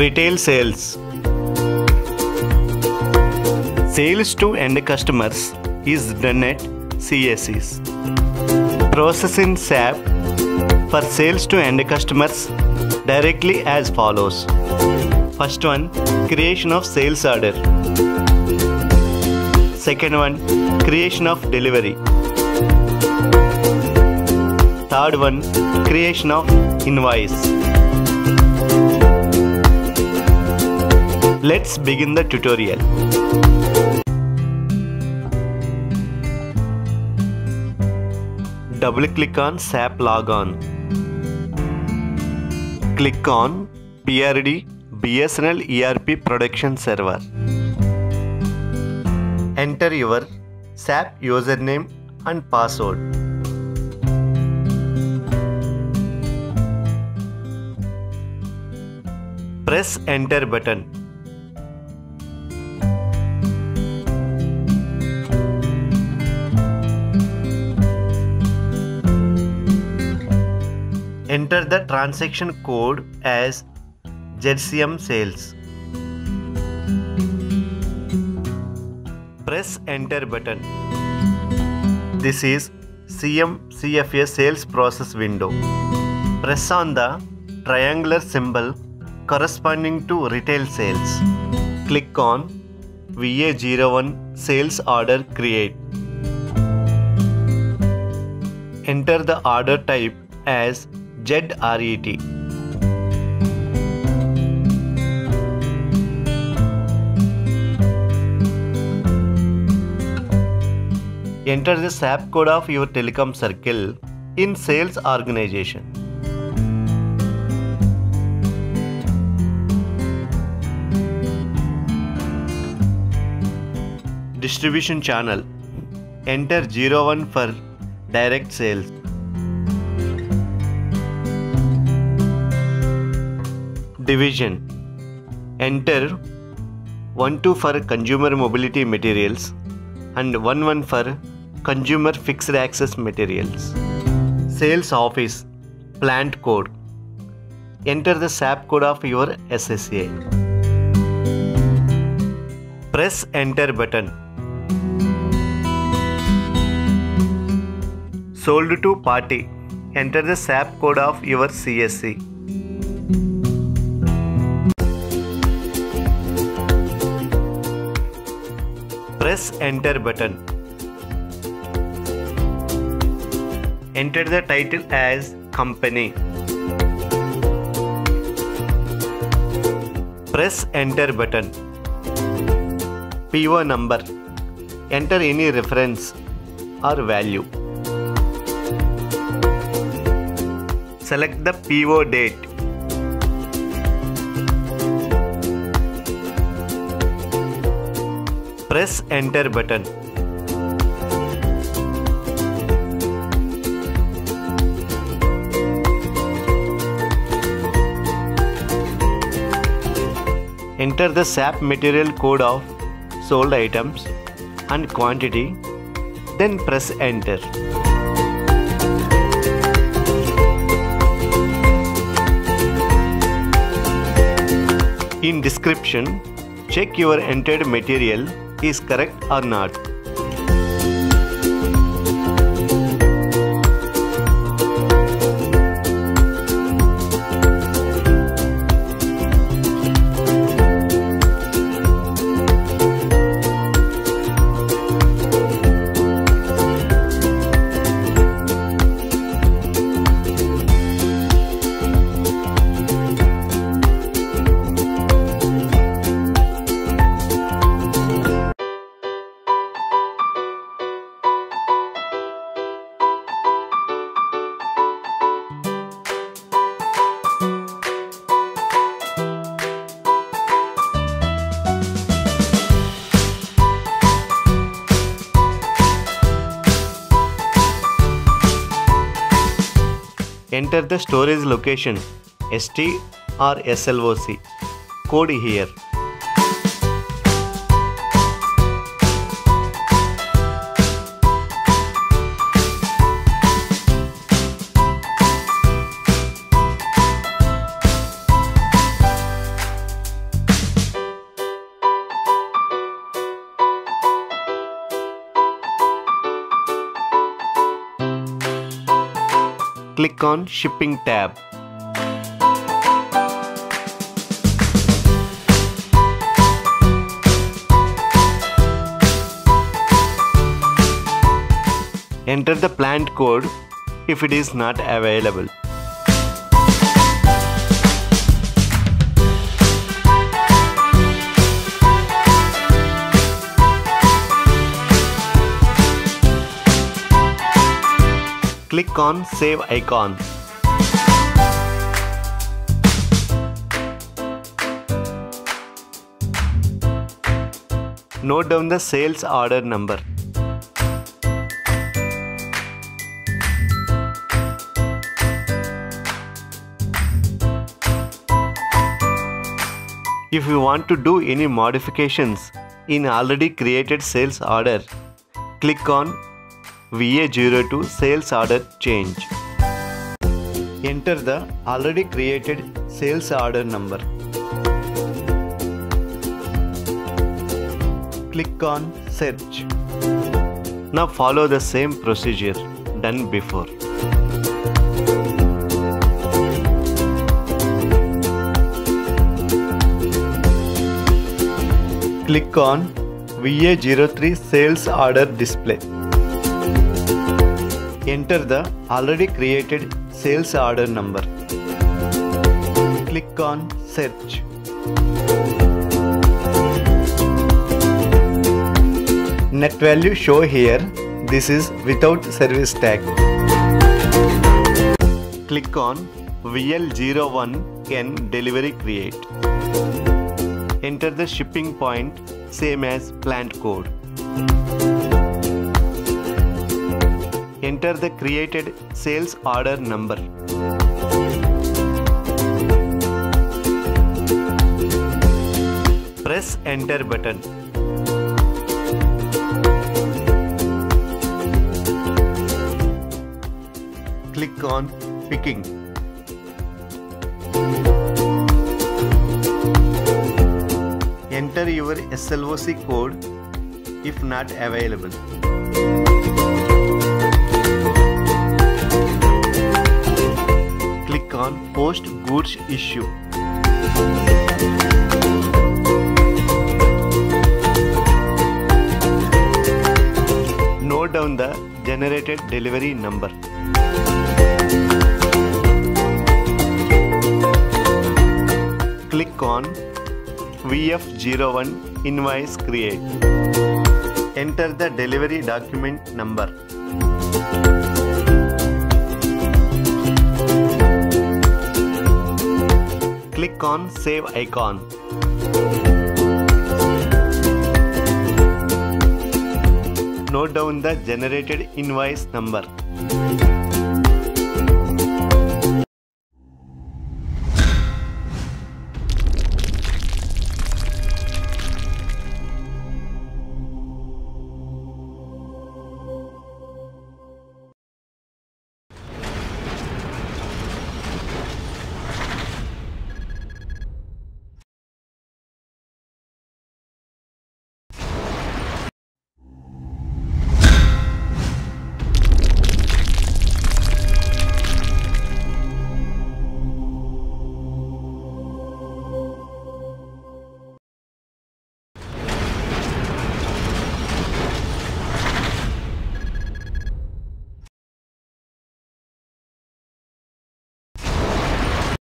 Retail sales. Sales to end customers is done at CSCs. Process in SAP for sales to end customers directly as follows. First one, creation of sales order. Second one, creation of delivery. Third one, creation of invoice. Let's begin the tutorial. Double click on SAP Logon. Click on PRD BSNL ERP Production Server. Enter your SAP username and password. Press enter button. Enter the transaction code as ZCM sales. Press enter button. This is CM CFA sales process window. Press on the triangular symbol corresponding to retail sales. Click on VA01 sales order create. Enter the order type as ZRET. Enter the SAP code of your telecom circle in sales organization. Distribution channel. Enter 01 for direct sales. Division. Enter 12 for consumer mobility materials and 11 for consumer fixed access materials. Sales office plant code. Enter the SAP code of your SSA. Press enter button. Sold to party. Enter the SAP code of your CSC. Press enter button. Enter the title as company. Press enter button. PO number. Enter any reference or value. Select the PO date. Press enter button. Enter the SAP material code of sold items and quantity, then press enter. In description, check your entered material is correct or not. Enter the storage location ST or SLOC. Code here. Click on Shipping tab. Enter the plant code if it is not available. Click on Save icon. Note down the sales order number. If you want to do any modifications in already created sales order, click on VA02 sales order change. Enter the already created sales order number. Click on search. Now follow the same procedure done before. Click on VA03 sales order display. Enter the already created sales order number. Click on search. Net value show here. This is without service tag. Click on VL01N delivery create. Enter the shipping point same as plant code. Enter the created sales order number. Press enter button. Click on picking. Enter your SLOC code if not available. On Post Goods Issue. Note down the generated delivery number. Click on VF01 invoice create. Enter the delivery document number. Icon save icon note down the generated invoice number